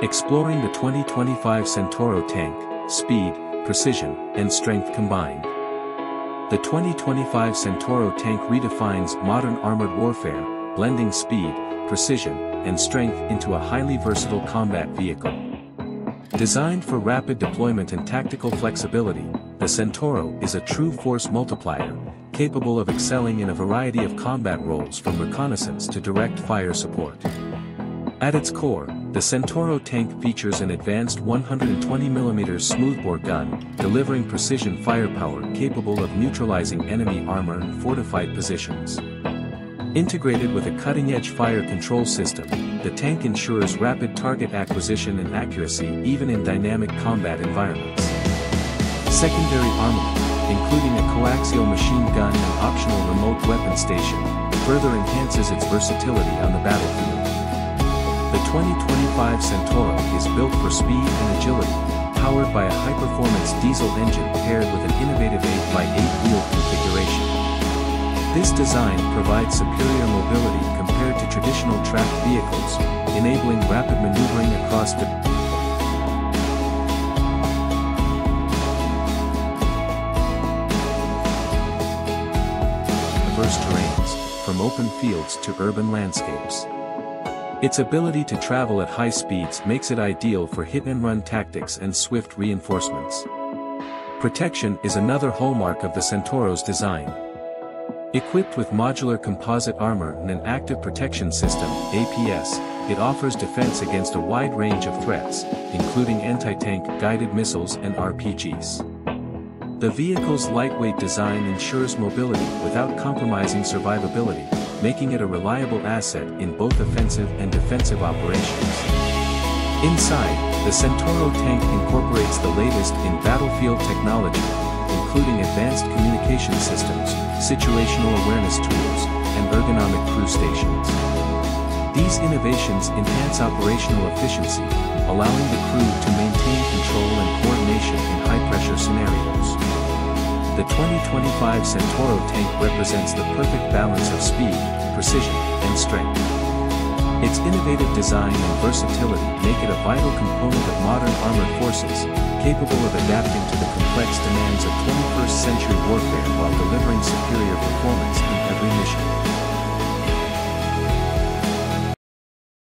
Exploring the 2025 Centauro tank, speed, precision, and strength combined. The 2025 Centauro tank redefines modern armored warfare, blending speed, precision, and strength into a highly versatile combat vehicle. Designed for rapid deployment and tactical flexibility, the Centauro is a true force multiplier, capable of excelling in a variety of combat roles from reconnaissance to direct fire support. At its core, the Centauro tank features an advanced 120mm smoothbore gun, delivering precision firepower capable of neutralizing enemy armor and fortified positions. Integrated with a cutting-edge fire control system, the tank ensures rapid target acquisition and accuracy even in dynamic combat environments. Secondary armament, including a coaxial machine gun and optional remote weapon station, further enhances its versatility on the battlefield. The 2025 Centauro is built for speed and agility, powered by a high-performance diesel engine paired with an innovative 8x8 wheel configuration. This design provides superior mobility compared to traditional tracked vehicles, enabling rapid maneuvering across the diverse terrains, from open fields to urban landscapes. Its ability to travel at high speeds makes it ideal for hit-and-run tactics and swift reinforcements. Protection is another hallmark of the Centauro's design. Equipped with modular composite armor and an active protection system APS, it offers defense against a wide range of threats, including anti-tank guided missiles and RPGs. The vehicle's lightweight design ensures mobility without compromising survivability, making it a reliable asset in both offensive and defensive operations. Inside, the Centauro tank incorporates the latest in battlefield technology, including advanced communication systems, situational awareness tools, and ergonomic crew stations. These innovations enhance operational efficiency, allowing the crew to maintain control and coordination The 2025 Centauro tank represents the perfect balance of speed, precision, and strength. Its innovative design and versatility make it a vital component of modern armored forces, capable of adapting to the complex demands of 21st century warfare while delivering superior performance.